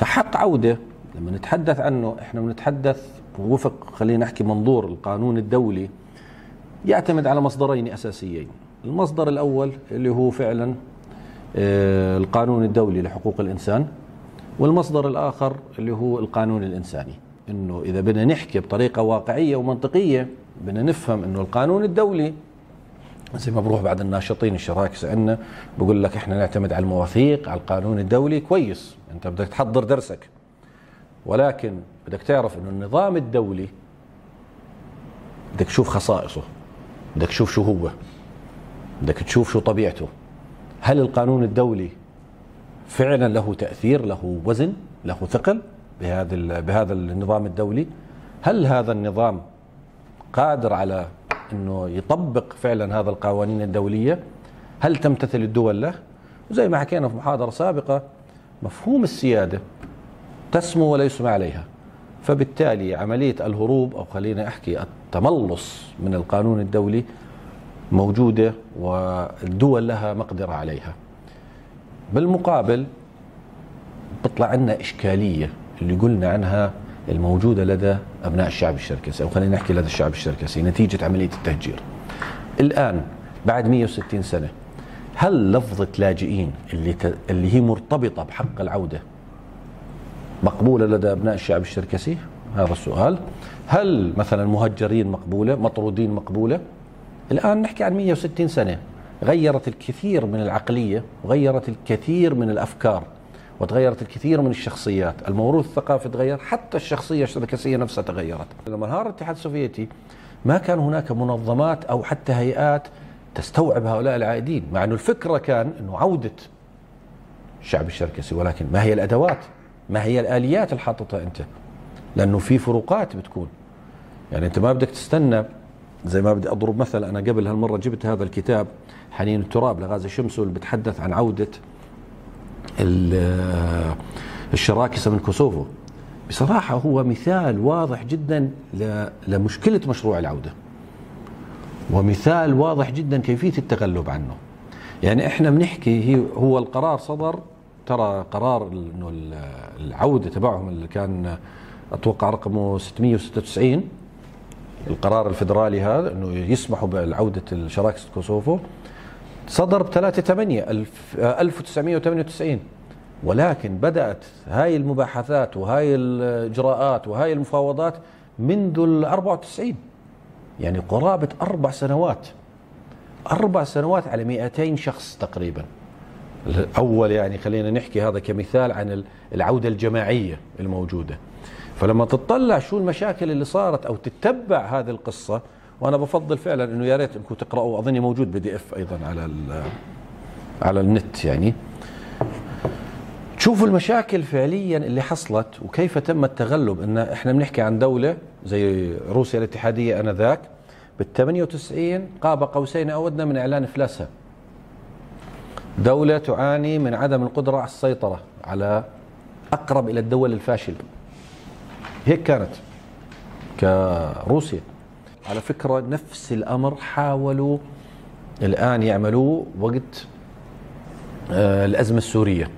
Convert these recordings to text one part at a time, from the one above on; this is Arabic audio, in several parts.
كحق عودة. لما نتحدث عنه إحنا بنتحدث وفق خلينا نحكي منظور القانون الدولي يعتمد على مصدرين أساسيين. المصدر الأول اللي هو فعلا آه، القانون الدولي لحقوق الإنسان والمصدر الآخر اللي هو القانون الإنساني. إنه إذا بدنا نحكي بطريقة واقعية ومنطقية بدنا نفهم إنه القانون الدولي زي ما بروح بعد الناشطين الشراكسه عندنا بقول لك إحنا نعتمد على المواثيق على القانون الدولي كويس. انت بدك تحضر درسك. ولكن بدك تعرف انه النظام الدولي بدك تشوف خصائصه بدك تشوف شو هو بدك تشوف شو طبيعته. هل القانون الدولي فعلا له تأثير له وزن له ثقل بهذا بهذا النظام الدولي؟ هل هذا النظام قادر على انه يطبق فعلا هذا القوانين الدولية؟ هل تمتثل الدول له؟ وزي ما حكينا في محاضرة سابقة مفهوم السيادة تسمو ولا يسمى عليها. فبالتالي عملية الهروب أو خلينا أحكي التملص من القانون الدولي موجودة والدول لها مقدرة عليها. بالمقابل بيطلع عندنا إشكالية اللي قلنا عنها الموجودة لدى أبناء الشعب الشركسي أو خلينا نحكي لدى الشعب الشركسي نتيجة عملية التهجير. الآن بعد 160 سنة هل لفظة لاجئين اللي, ت... اللي هي مرتبطة بحق العودة مقبولة لدى أبناء الشعب الشركسي هذا السؤال. هل مثلا مهجرين مقبولة مطرودين مقبولة؟ الآن نحكي عن 160 سنة. غيرت الكثير من العقلية وغيرت الكثير من الأفكار وتغيرت الكثير من الشخصيات. الموروث الثقافي تغير حتى الشخصية الشركسية نفسها تغيرت. لما انهار الاتحاد السوفيتي ما كان هناك منظمات أو حتى هيئات تستوعب هؤلاء العائدين مع أنه الفكرة كان أنه عودة الشعب الشركسي ولكن ما هي الأدوات؟ ما هي الآليات اللي حاططها أنت؟ لأنه في فروقات بتكون. يعني أنت ما بدك تستنى زي ما بدي أضرب مثل أنا قبل هالمرة جبت هذا الكتاب حنين التراب لغازي شمسو اللي بتحدث عن عودة الشراكسة من كوسوفو. بصراحة هو مثال واضح جدا لمشكلة مشروع العودة. ومثال واضح جدا كيفية التغلب عنه. يعني إحنا بنحكي هو القرار صدر ترى قرار إنه العودة تبعهم اللي كان أتوقع رقمه 696 القرار الفدرالي هذا إنه يسمحوا بعودة شراكة كوسوفو صدر ب 3 8 1998 ولكن بدأت هاي المباحثات وهاي الإجراءات وهاي المفاوضات منذ ال 94 يعني قرابة أربع سنوات. أربع سنوات على 200 شخص تقريبا. الأول يعني خلينا نحكي هذا كمثال عن العودة الجماعية الموجودة. فلما تطلع شو المشاكل اللي صارت أو تتبع هذه القصة وأنا بفضل فعلا إنه يا ريت أنكم تقرأوا أظني موجود بي دي إف أيضا على على النت يعني. تشوفوا المشاكل فعليا اللي حصلت وكيف تم التغلب. إن إحنا بنحكي عن دولة زي روسيا الاتحادية آنذاك بال 98 قاب قوسين أو ادنى من إعلان افلاسها دولة تعاني من عدم القدرة على السيطرة على أقرب إلى الدول الفاشلة. هيك كانت كروسيا. على فكرة نفس الأمر حاولوا الآن يعملوه وقت آه، الأزمة السورية.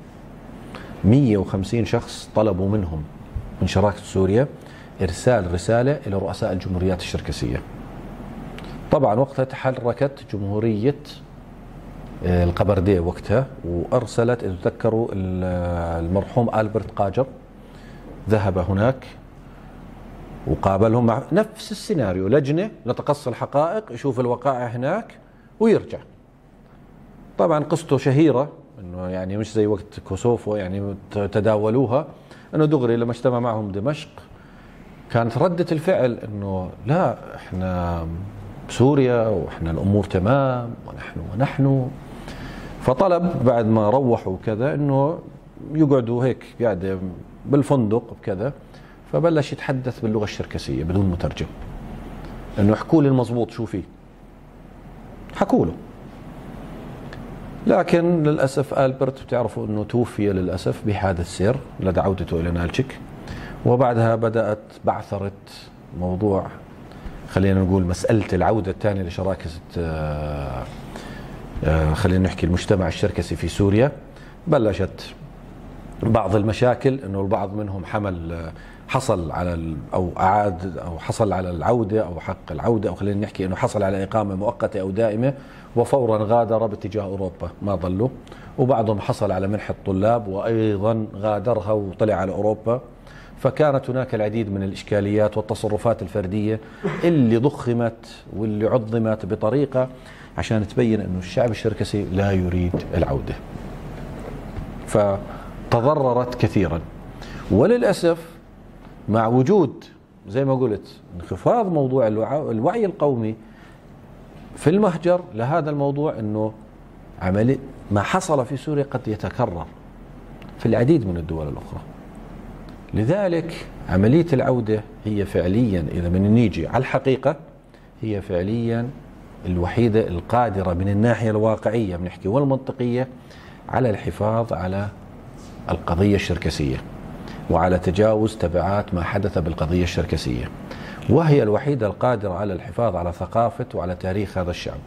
150 شخص طلبوا منهم من شراكة سوريا إرسال رسالة إلى رؤساء الجمهوريات الشركسية. طبعا وقتها تحركت جمهورية آه، القبردية وقتها وأرسلت إذا تذكروا المرحوم ألبرت قاجر. ذهب هناك وقابلهم مع نفس السيناريو لجنة لتقصي الحقائق يشوف الوقائع هناك ويرجع. طبعا قصته شهيرة إنه يعني مش زي وقت كوسوفو يعني تداولوها. أنه دغري لما اجتمع معهم دمشق كانت ردة الفعل إنه لا إحنا سوريا وإحنا الأمور تمام ونحن ونحن. فطلب بعد ما روحوا كذا إنه يقعدوا هيك قاعدة بالفندق وكذا فبلش يتحدث باللغة الشركسية بدون مترجم. إنه احكوا لي المضبوط شو فيه. حكوا له. لكن للأسف آلبرت بتعرفوا أنه توفي للأسف بحادث سير لدى عودته إلى نالشيك وبعدها بدأت بعثرة موضوع خلينا نقول مسألة العودة الثانية لشراكة آه، آه، خلينا نحكي المجتمع الشركسي في سوريا. بلشت بعض المشاكل إنه البعض منهم حمل حصل على أو أعاد أو حصل على العودة أو حق العودة أو خلينا نحكي إنه حصل على إقامة مؤقتة أو دائمة وفورا غادر باتجاه أوروبا ما ظلوا وبعضهم حصل على منحه طلاب وأيضا غادرها وطلع على أوروبا فكانت هناك العديد من الإشكاليات والتصرفات الفردية اللي ضخمت واللي عظمت بطريقة عشان تبين إنه الشعب الشركسي لا يريد العودة. فتضررت كثيرا وللأسف مع وجود زي ما قلت انخفاض موضوع الوعي القومي في المهجر لهذا الموضوع إنه عملي ما حصل في سوريا قد يتكرر في العديد من الدول الأخرى. لذلك عملية العودة هي فعليا إذا من نيجي على الحقيقة هي فعليا الوحيدة القادرة من الناحية الواقعية بنحكي والمنطقية على الحفاظ على القضية الشركسية. وعلى تجاوز تبعات ما حدث بالقضية الشركسية وهي الوحيدة القادرة على الحفاظ على ثقافة وعلى تاريخ هذا الشعب